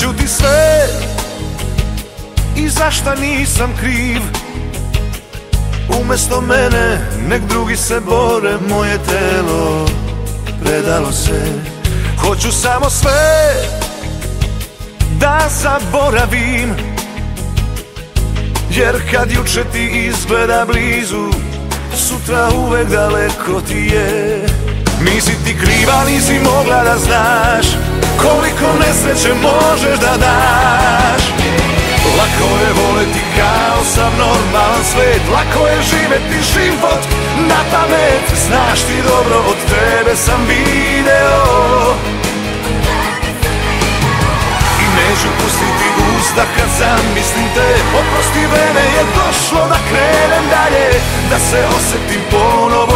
ću ti sve? I zašta nisam kriv? Umesto mene nek drugi se bore Moje telo predalo se. Hoću samo sve da zaboravim Jer kad juče ti izgleda blizu Sutra uvek daleko ti je Nisi ti kriva, nisi mogla da znaš Koliko nesreće možeš da daš. Lako je voleti kao sam normalan svet Lako je živeti život na pamet. Znaš ti dobro, od tebe sam video. I neću pustiti usta kad zamislim te. Oprosti vreme je došlo da krenem dalje Da se osjetim ponovo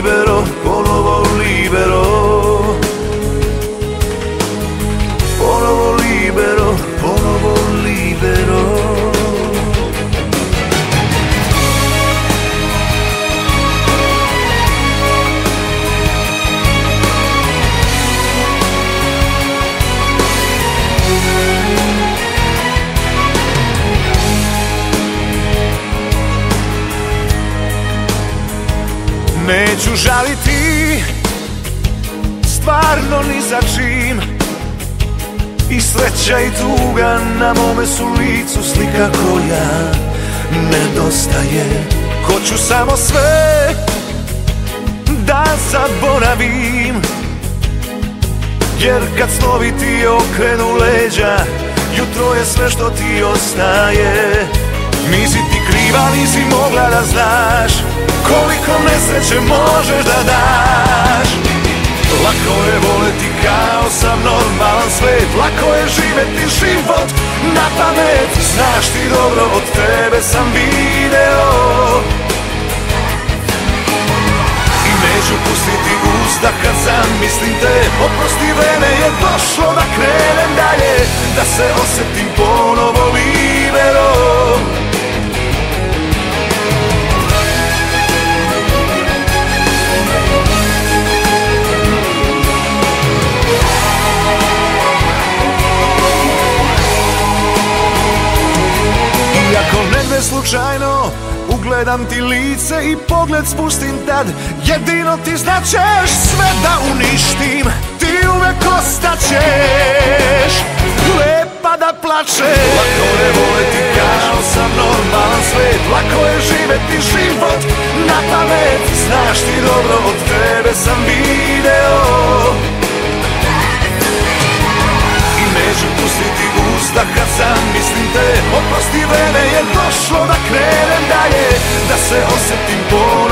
Ponovo libero, Neću žaliti Stvarno ni za čim. I sreća i tuga na mome su licu Slika koja nedostaje. Hoću samo sve Da zaboravim Jer kad snovi ti okrenu leđa Jutro je sve što ti ostaje. Nisi ti kriva, nisi mogla da znaš Koliko nesreće možeš da daš. Lako je voleti kao sam normalan svet Lako je živeti život na pamet. Znaš ti dobro, od tebe sam video. I neću pustiti uzdah kad zamislim te. Oprosti vreme je došlo da krenem dalje Da se osjetim ponovo Slučajno Ugledam ti lice i pogled spustim tad. Jedino ti značeš sve da uništim Ti uvek ostaćeš. Lepa da plačeš. Lako je voleti kao sam normalan svet. Lako je živeti život na pamet Znaš ti dobro, od tebe sam video došlo da krenem dalje Da se osjetim libero